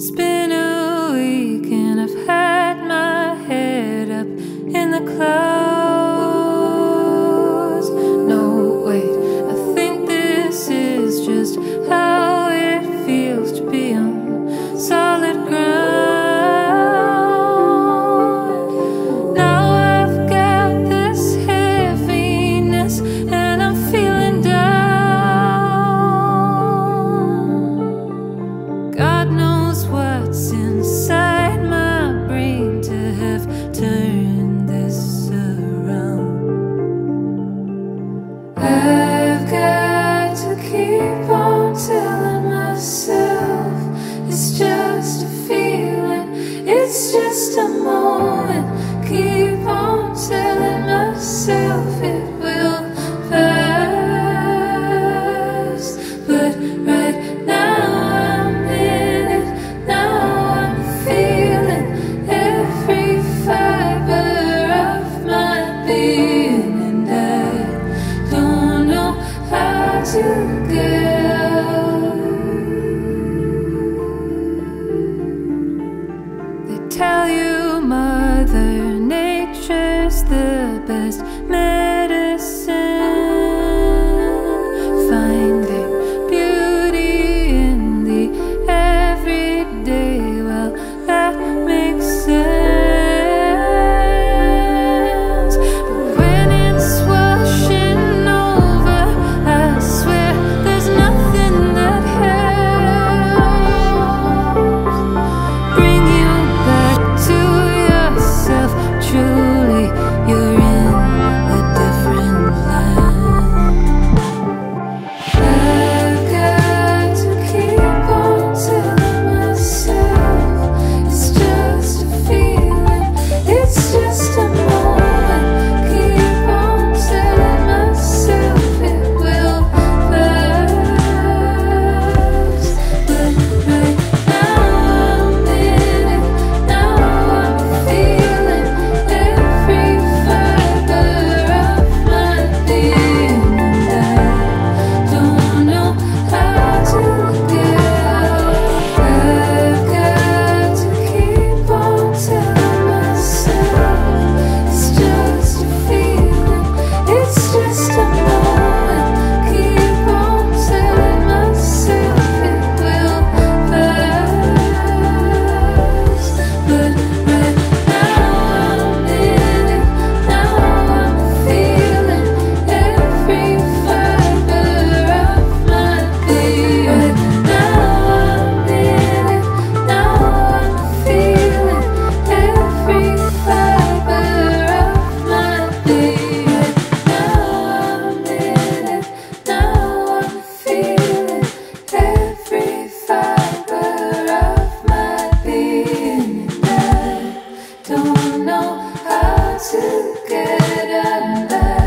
Spin I've got to keep on telling myself it's just a feeling, it's just a moment. Keep on telling myself. don't know how to get out